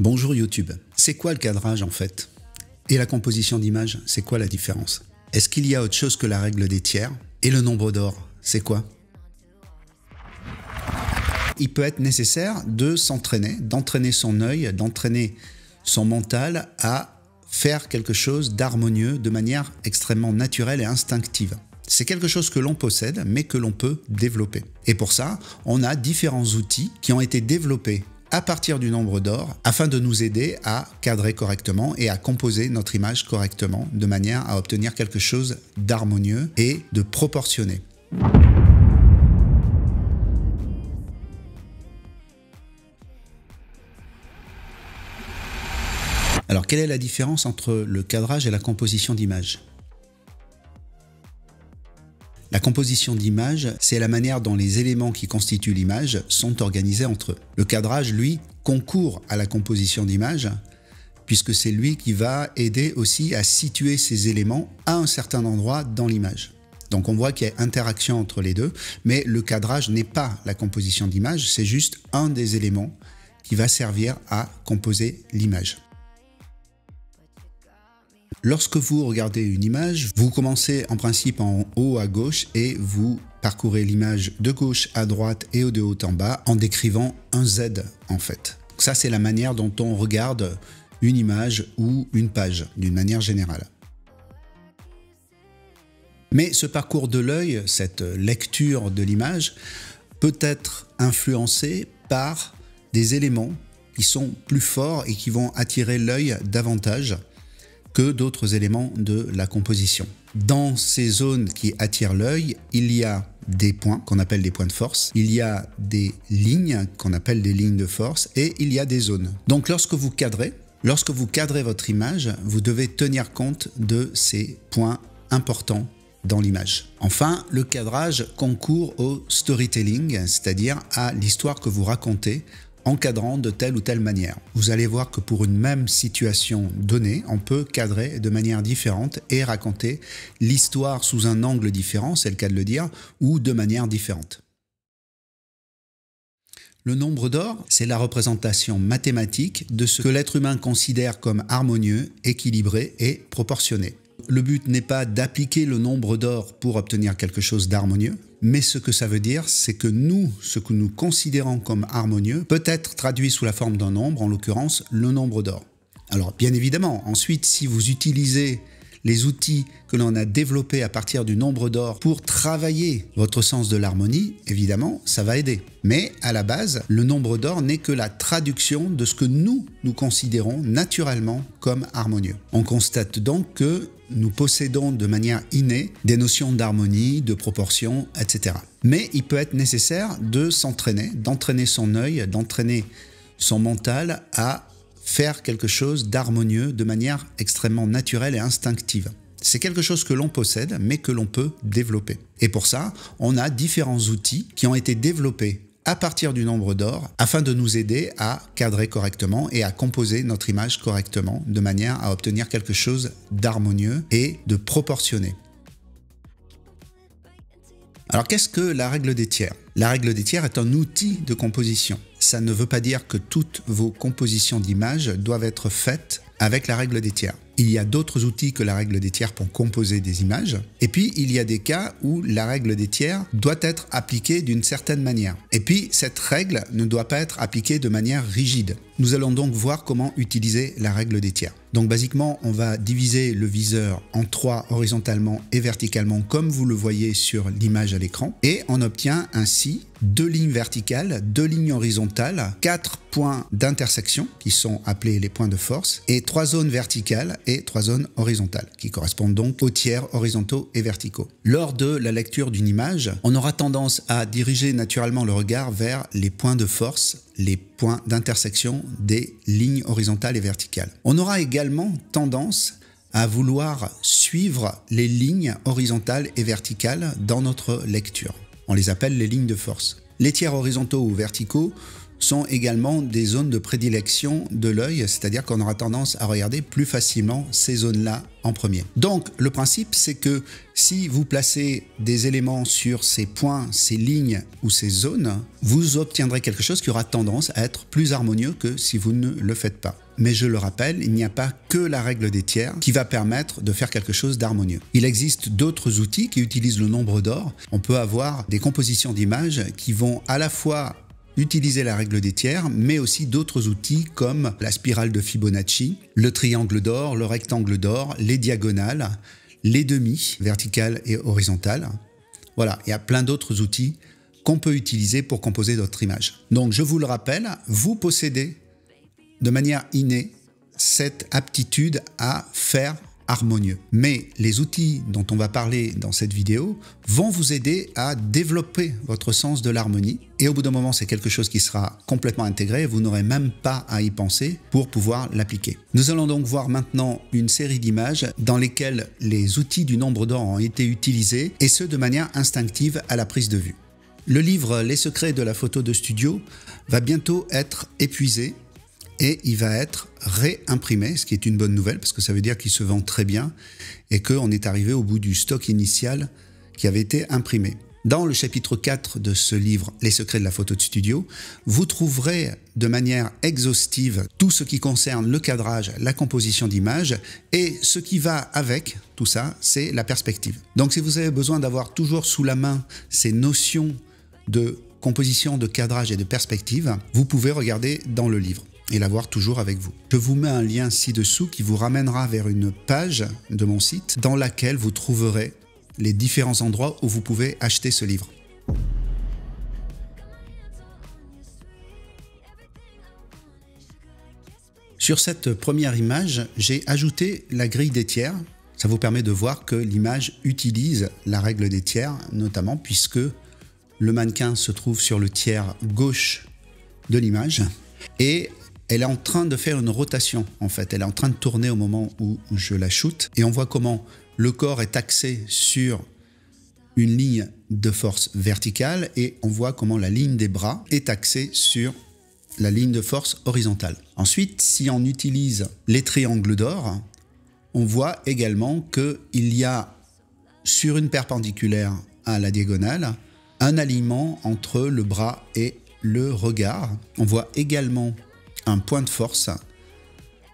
Bonjour YouTube. C'est quoi le cadrage en fait? Et la composition d'image, c'est quoi la différence? Est-ce qu'il y a autre chose que la règle des tiers? Et le nombre d'or, c'est quoi? Il peut être nécessaire de s'entraîner, d'entraîner son œil, d'entraîner son mental à faire quelque chose d'harmonieux de manière extrêmement naturelle et instinctive. C'est quelque chose que l'on possède, mais que l'on peut développer. Et pour ça, on a différents outils qui ont été développés à partir du nombre d'or afin de nous aider à cadrer correctement et à composer notre image correctement de manière à obtenir quelque chose d'harmonieux et de proportionné. Alors quelle est la différence entre le cadrage et la composition d'image? La composition d'image, c'est la manière dont les éléments qui constituent l'image sont organisés entre eux. Le cadrage, lui, concourt à la composition d'image, puisque c'est lui qui va aider aussi à situer ces éléments à un certain endroit dans l'image. Donc on voit qu'il y a interaction entre les deux, mais le cadrage n'est pas la composition d'image, c'est juste un des éléments qui va servir à composer l'image. Lorsque vous regardez une image, vous commencez en principe en haut à gauche et vous parcourez l'image de gauche à droite et de haut en bas en décrivant un Z en fait. Ça c'est la manière dont on regarde une image ou une page d'une manière générale. Mais ce parcours de l'œil, cette lecture de l'image, peut être influencé par des éléments qui sont plus forts et qui vont attirer l'œil davantage que d'autres éléments de la composition. Dans ces zones qui attirent l'œil, il y a des points qu'on appelle des points de force, il y a des lignes qu'on appelle des lignes de force et il y a des zones. Donc lorsque vous cadrez, lorsque vous cadrez votre image, vous devez tenir compte de ces points importants dans l'image. Enfin, le cadrage concourt au storytelling, c'est-à-dire à l'histoire que vous racontez encadrant de telle ou telle manière. Vous allez voir que pour une même situation donnée, on peut cadrer de manière différente et raconter l'histoire sous un angle différent, c'est le cas de le dire, ou de manière différente. Le nombre d'or, c'est la représentation mathématique de ce que l'être humain considère comme harmonieux, équilibré et proportionné. Le but n'est pas d'appliquer le nombre d'or pour obtenir quelque chose d'harmonieux, mais ce que ça veut dire, c'est que nous, ce que nous considérons comme harmonieux, peut être traduit sous la forme d'un nombre, en l'occurrence le nombre d'or. Alors bien évidemment, ensuite, si vous utilisez les outils que l'on a développés à partir du nombre d'or pour travailler votre sens de l'harmonie, évidemment, ça va aider. Mais à la base, le nombre d'or n'est que la traduction de ce que nous, nous considérons naturellement comme harmonieux. On constate donc que nous possédons de manière innée des notions d'harmonie, de proportion, etc. Mais il peut être nécessaire de s'entraîner, d'entraîner son œil, d'entraîner son mental à faire quelque chose d'harmonieux de manière extrêmement naturelle et instinctive. C'est quelque chose que l'on possède, mais que l'on peut développer. Et pour ça, on a différents outils qui ont été développés à partir du nombre d'or afin de nous aider à cadrer correctement et à composer notre image correctement de manière à obtenir quelque chose d'harmonieux et de proportionné. Alors qu'est-ce que la règle des tiers? La règle des tiers est un outil de composition. Ça ne veut pas dire que toutes vos compositions d'images doivent être faites avec la règle des tiers. Il y a d'autres outils que la règle des tiers pour composer des images. Et puis, il y a des cas où la règle des tiers doit être appliquée d'une certaine manière. Et puis, cette règle ne doit pas être appliquée de manière rigide. Nous allons donc voir comment utiliser la règle des tiers. Donc basiquement, on va diviser le viseur en trois horizontalement et verticalement comme vous le voyez sur l'image à l'écran et on obtient ainsi deux lignes verticales, deux lignes horizontales, quatre points d'intersection qui sont appelés les points de force et trois zones verticales et trois zones horizontales qui correspondent donc aux tiers horizontaux et verticaux. Lors de la lecture d'une image, on aura tendance à diriger naturellement le regard vers les points de force les points d'intersection des lignes horizontales et verticales. On aura également tendance à vouloir suivre les lignes horizontales et verticales dans notre lecture. On les appelle les lignes de force. Les tiers horizontaux ou verticaux sont également des zones de prédilection de l'œil, c'est-à-dire qu'on aura tendance à regarder plus facilement ces zones-là en premier. Donc le principe, c'est que si vous placez des éléments sur ces points, ces lignes ou ces zones, vous obtiendrez quelque chose qui aura tendance à être plus harmonieux que si vous ne le faites pas. Mais je le rappelle, il n'y a pas que la règle des tiers qui va permettre de faire quelque chose d'harmonieux. Il existe d'autres outils qui utilisent le nombre d'or. On peut avoir des compositions d'images qui vont à la fois utiliser la règle des tiers, mais aussi d'autres outils comme la spirale de Fibonacci, le triangle d'or, le rectangle d'or, les diagonales, les demi, verticales et horizontales. Voilà, il y a plein d'autres outils qu'on peut utiliser pour composer notre image. Donc je vous le rappelle, vous possédez de manière innée cette aptitude à faire harmonieux. Mais les outils dont on va parler dans cette vidéo vont vous aider à développer votre sens de l'harmonie. Et au bout d'un moment, c'est quelque chose qui sera complètement intégré. Vous n'aurez même pas à y penser pour pouvoir l'appliquer. Nous allons donc voir maintenant une série d'images dans lesquelles les outils du nombre d'or ont été utilisés et ce de manière instinctive à la prise de vue. Le livre Les secrets de la photo de studio va bientôt être épuisé et il va être réimprimé, ce qui est une bonne nouvelle parce que ça veut dire qu'il se vend très bien et qu'on est arrivé au bout du stock initial qui avait été imprimé. Dans le chapitre 4 de ce livre, Les secrets de la photo de studio, vous trouverez de manière exhaustive tout ce qui concerne le cadrage, la composition d'images et ce qui va avec tout ça, c'est la perspective. Donc si vous avez besoin d'avoir toujours sous la main ces notions de composition, de cadrage et de perspective, vous pouvez regarder dans le livre et l'avoir toujours avec vous. Je vous mets un lien ci-dessous qui vous ramènera vers une page de mon site dans laquelle vous trouverez les différents endroits où vous pouvez acheter ce livre. Sur cette première image, j'ai ajouté la grille des tiers. Ça vous permet de voir que l'image utilise la règle des tiers, notamment puisque le mannequin se trouve sur le tiers gauche de l'image et elle est en train de faire une rotation en fait. Elle est en train de tourner au moment où je la shoot et on voit comment le corps est axé sur une ligne de force verticale et on voit comment la ligne des bras est axée sur la ligne de force horizontale. Ensuite, si on utilise les triangles d'or, on voit également qu'il y a sur une perpendiculaire à la diagonale un alignement entre le bras et le regard. On voit également un point de force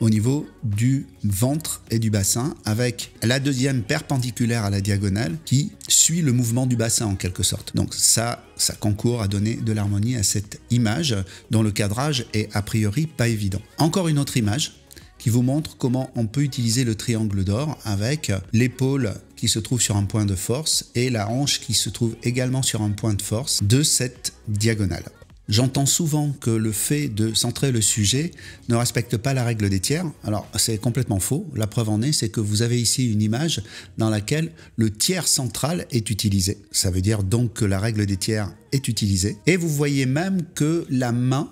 au niveau du ventre et du bassin avec la deuxième perpendiculaire à la diagonale qui suit le mouvement du bassin en quelque sorte. Donc ça, ça concourt à donner de l'harmonie à cette image dont le cadrage est a priori pas évident. Encore une autre image qui vous montre comment on peut utiliser le triangle d'or avec l'épaule qui se trouve sur un point de force et la hanche qui se trouve également sur un point de force de cette diagonale. J'entends souvent que le fait de centrer le sujet ne respecte pas la règle des tiers. Alors c'est complètement faux. La preuve en est, c'est que vous avez ici une image dans laquelle le tiers central est utilisé. Ça veut dire donc que la règle des tiers est utilisée. Et vous voyez même que la main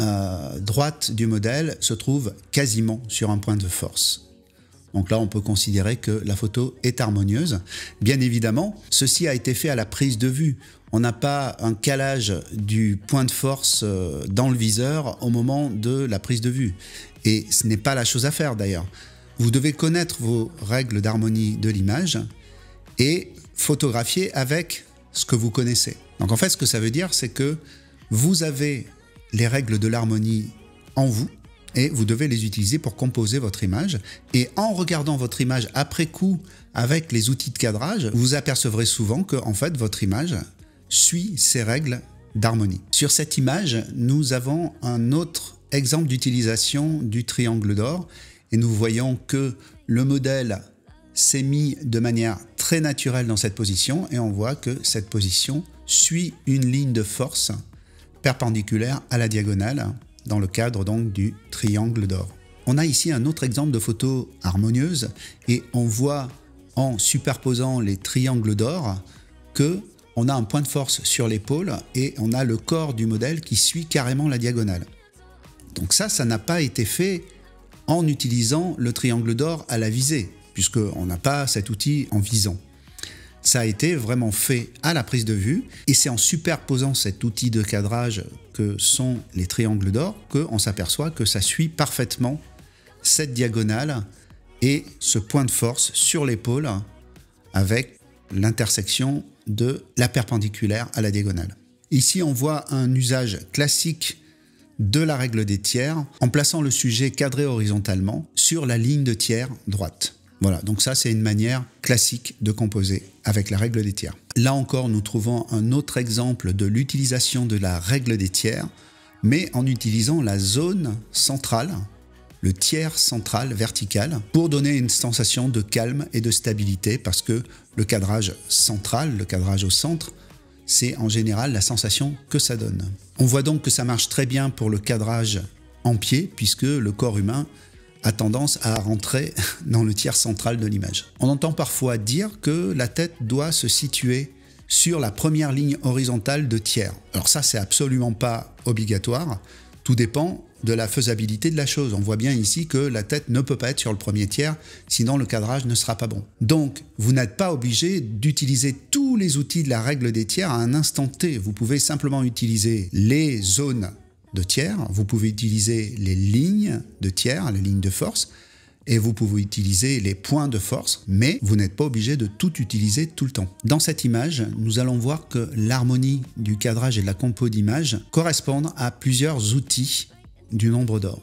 euh, droite du modèle se trouve quasiment sur un point de force. Donc là, on peut considérer que la photo est harmonieuse. Bien évidemment, ceci a été fait à la prise de vue. On n'a pas un calage du point de force euh, dans le viseur au moment de la prise de vue. Et ce n'est pas la chose à faire d'ailleurs. Vous devez connaître vos règles d'harmonie de l'image et photographier avec ce que vous connaissez. Donc en fait, ce que ça veut dire, c'est que vous avez les règles de l'harmonie en vous et vous devez les utiliser pour composer votre image. Et en regardant votre image après coup avec les outils de cadrage, vous apercevrez souvent que en fait votre image suit ces règles d'harmonie. Sur cette image, nous avons un autre exemple d'utilisation du triangle d'or et nous voyons que le modèle s'est mis de manière très naturelle dans cette position et on voit que cette position suit une ligne de force perpendiculaire à la diagonale dans le cadre donc du triangle d'or. On a ici un autre exemple de photo harmonieuse et on voit en superposant les triangles d'or que on a un point de force sur l'épaule et on a le corps du modèle qui suit carrément la diagonale. Donc ça, ça n'a pas été fait en utilisant le triangle d'or à la visée, puisqu'on n'a pas cet outil en visant. Ça a été vraiment fait à la prise de vue et c'est en superposant cet outil de cadrage que sont les triangles d'or qu'on s'aperçoit que ça suit parfaitement cette diagonale et ce point de force sur l'épaule avec l'intersection de la perpendiculaire à la diagonale. Ici, on voit un usage classique de la règle des tiers en plaçant le sujet cadré horizontalement sur la ligne de tiers droite. Voilà, donc ça c'est une manière classique de composer avec la règle des tiers. Là encore, nous trouvons un autre exemple de l'utilisation de la règle des tiers, mais en utilisant la zone centrale, le tiers central vertical, pour donner une sensation de calme et de stabilité, parce que le cadrage central, le cadrage au centre, c'est en général la sensation que ça donne. On voit donc que ça marche très bien pour le cadrage en pied, puisque le corps humain a tendance à rentrer dans le tiers central de l'image. On entend parfois dire que la tête doit se situer sur la première ligne horizontale de tiers. Alors ça, c'est absolument pas obligatoire. Tout dépend de la faisabilité de la chose. On voit bien ici que la tête ne peut pas être sur le premier tiers, sinon le cadrage ne sera pas bon. Donc, vous n'êtes pas obligé d'utiliser tous les outils de la règle des tiers à un instant T. Vous pouvez simplement utiliser les zones de tiers, vous pouvez utiliser les lignes de tiers, les lignes de force, et vous pouvez utiliser les points de force, mais vous n'êtes pas obligé de tout utiliser tout le temps. Dans cette image, nous allons voir que l'harmonie du cadrage et de la compo d'image correspondent à plusieurs outils du nombre d'or.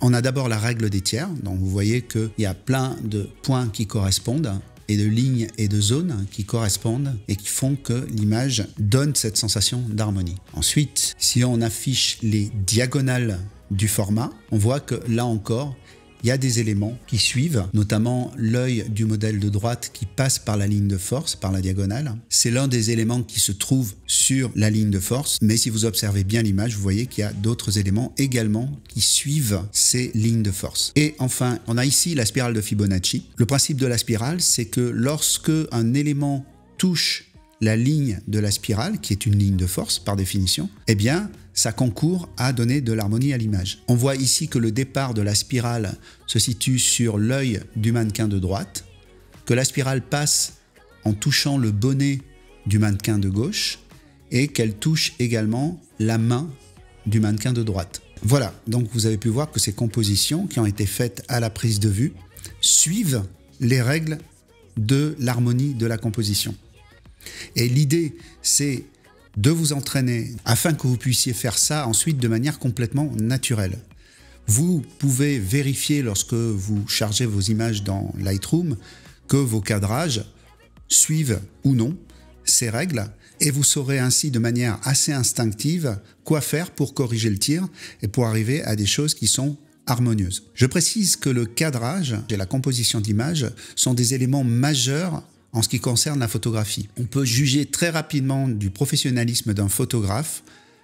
On a d'abord la règle des tiers, donc vous voyez qu'il y a plein de points qui correspondent et de lignes et de zones qui correspondent et qui font que l'image donne cette sensation d'harmonie. Ensuite, si on affiche les diagonales du format, on voit que là encore, il y a des éléments qui suivent, notamment l'œil du modèle de droite qui passe par la ligne de force, par la diagonale. C'est l'un des éléments qui se trouve sur la ligne de force, mais si vous observez bien l'image, vous voyez qu'il y a d'autres éléments également qui suivent ces lignes de force. Et enfin, on a ici la spirale de Fibonacci. Le principe de la spirale, c'est que lorsque un élément touche la ligne de la spirale, qui est une ligne de force par définition, eh bien, ça concourt à donner de l'harmonie à l'image. On voit ici que le départ de la spirale se situe sur l'œil du mannequin de droite, que la spirale passe en touchant le bonnet du mannequin de gauche et qu'elle touche également la main du mannequin de droite. Voilà, donc vous avez pu voir que ces compositions qui ont été faites à la prise de vue suivent les règles de l'harmonie de la composition. Et l'idée, c'est de vous entraîner afin que vous puissiez faire ça ensuite de manière complètement naturelle. Vous pouvez vérifier lorsque vous chargez vos images dans Lightroom que vos cadrages suivent ou non ces règles et vous saurez ainsi de manière assez instinctive quoi faire pour corriger le tir et pour arriver à des choses qui sont harmonieuses. Je précise que le cadrage et la composition d'images sont des éléments majeurs en ce qui concerne la photographie. On peut juger très rapidement du professionnalisme d'un photographe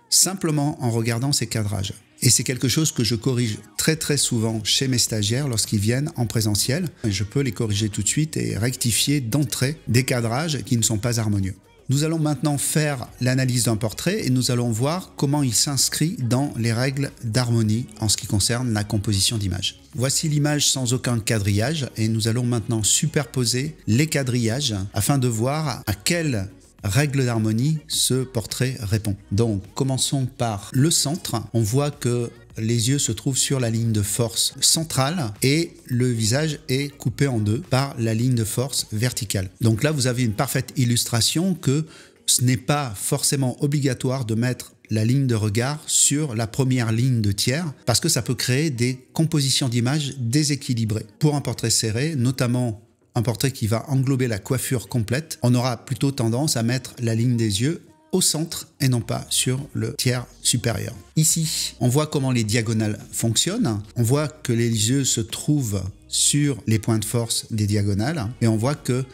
simplement en regardant ses cadrages. Et c'est quelque chose que je corrige très très souvent chez mes stagiaires lorsqu'ils viennent en présentiel. Je peux les corriger tout de suite et rectifier d'entrée des cadrages qui ne sont pas harmonieux. Nous allons maintenant faire l'analyse d'un portrait et nous allons voir comment il s'inscrit dans les règles d'harmonie en ce qui concerne la composition d'image. Voici l'image sans aucun quadrillage et nous allons maintenant superposer les quadrillages afin de voir à quelle règle d'harmonie ce portrait répond. Donc commençons par le centre. On voit que les yeux se trouvent sur la ligne de force centrale et le visage est coupé en deux par la ligne de force verticale. Donc là, vous avez une parfaite illustration que ce n'est pas forcément obligatoire de mettre la ligne de regard sur la première ligne de tiers parce que ça peut créer des compositions d'images déséquilibrées. Pour un portrait serré, notamment un portrait qui va englober la coiffure complète, on aura plutôt tendance à mettre la ligne des yeux au centre et non pas sur le tiers supérieur. Ici, on voit comment les diagonales fonctionnent. On voit que les yeux se trouvent sur les points de force des diagonales et on voit que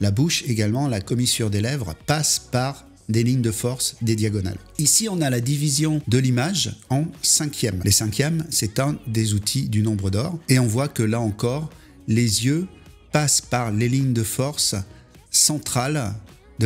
la bouche également, la commissure des lèvres passe par des lignes de force des diagonales. Ici, on a la division de l'image en cinquièmes. Les cinquièmes, c'est un des outils du nombre d'or. Et on voit que là encore, les yeux passent par les lignes de force centrales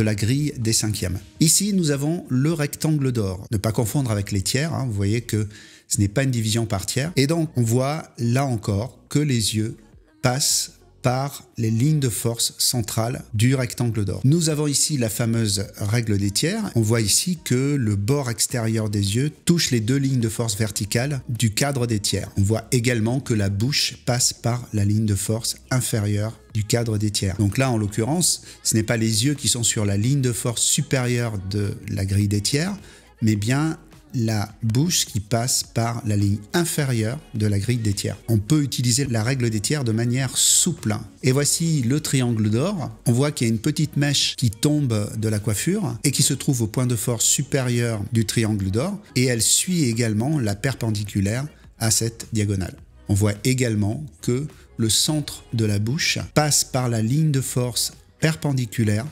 la grille des cinquièmes. Ici, nous avons le rectangle d'or. Ne pas confondre avec les tiers, hein. vous voyez que ce n'est pas une division par tiers. Et donc, on voit là encore que les yeux passent par les lignes de force centrales du rectangle d'or. Nous avons ici la fameuse règle des tiers. On voit ici que le bord extérieur des yeux touche les deux lignes de force verticales du cadre des tiers. On voit également que la bouche passe par la ligne de force inférieure du cadre des tiers. Donc là, en l'occurrence, ce n'est pas les yeux qui sont sur la ligne de force supérieure de la grille des tiers, mais bien la bouche qui passe par la ligne inférieure de la grille des tiers. On peut utiliser la règle des tiers de manière souple. Et voici le triangle d'or. On voit qu'il y a une petite mèche qui tombe de la coiffure et qui se trouve au point de force supérieur du triangle d'or et elle suit également la perpendiculaire à cette diagonale. On voit également que le centre de la bouche passe par la ligne de force perpendiculaire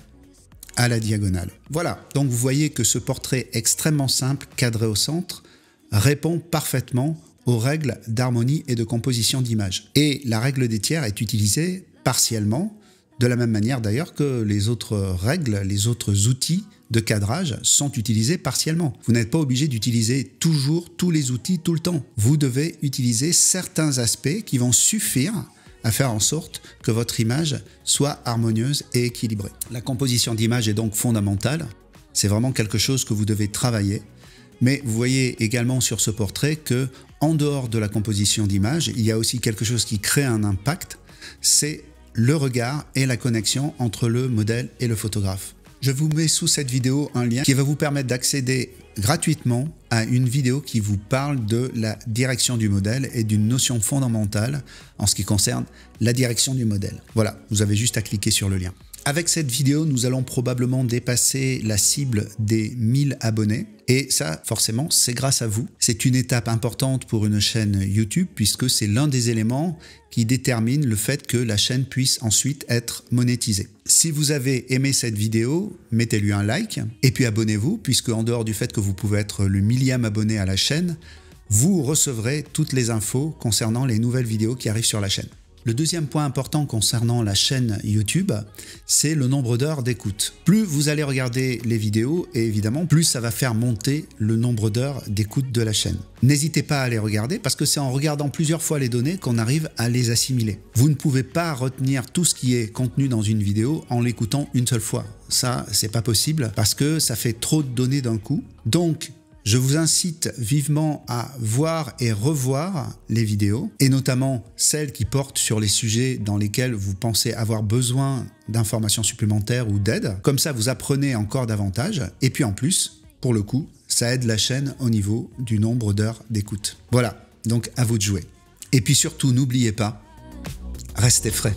à la diagonale. Voilà, donc vous voyez que ce portrait extrêmement simple, cadré au centre, répond parfaitement aux règles d'harmonie et de composition d'image. Et la règle des tiers est utilisée partiellement, de la même manière d'ailleurs que les autres règles, les autres outils de cadrage sont utilisés partiellement. Vous n'êtes pas obligé d'utiliser toujours tous les outils tout le temps. Vous devez utiliser certains aspects qui vont suffire à faire en sorte que votre image soit harmonieuse et équilibrée. La composition d'image est donc fondamentale. C'est vraiment quelque chose que vous devez travailler. Mais vous voyez également sur ce portrait que, en dehors de la composition d'image, il y a aussi quelque chose qui crée un impact. C'est le regard et la connexion entre le modèle et le photographe. Je vous mets sous cette vidéo un lien qui va vous permettre d'accéder gratuitement à une vidéo qui vous parle de la direction du modèle et d'une notion fondamentale en ce qui concerne la direction du modèle. Voilà, vous avez juste à cliquer sur le lien. Avec cette vidéo, nous allons probablement dépasser la cible des 1000 abonnés. Et ça, forcément, c'est grâce à vous. C'est une étape importante pour une chaîne YouTube puisque c'est l'un des éléments qui détermine le fait que la chaîne puisse ensuite être monétisée. Si vous avez aimé cette vidéo, mettez-lui un like et puis abonnez-vous puisque en dehors du fait que vous pouvez être le millième abonné à la chaîne, vous recevrez toutes les infos concernant les nouvelles vidéos qui arrivent sur la chaîne. Le deuxième point important concernant la chaîne YouTube, c'est le nombre d'heures d'écoute. Plus vous allez regarder les vidéos, et évidemment, plus ça va faire monter le nombre d'heures d'écoute de la chaîne. N'hésitez pas à les regarder parce que c'est en regardant plusieurs fois les données qu'on arrive à les assimiler. Vous ne pouvez pas retenir tout ce qui est contenu dans une vidéo en l'écoutant une seule fois. Ça, c'est pas possible parce que ça fait trop de données d'un coup. Donc, je vous incite vivement à voir et revoir les vidéos, et notamment celles qui portent sur les sujets dans lesquels vous pensez avoir besoin d'informations supplémentaires ou d'aide. Comme ça, vous apprenez encore davantage. Et puis en plus, pour le coup, ça aide la chaîne au niveau du nombre d'heures d'écoute. Voilà, donc à vous de jouer. Et puis surtout, n'oubliez pas, restez frais.